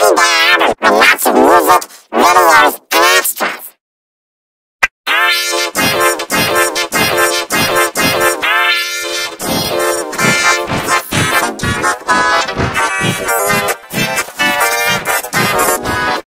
なイんだ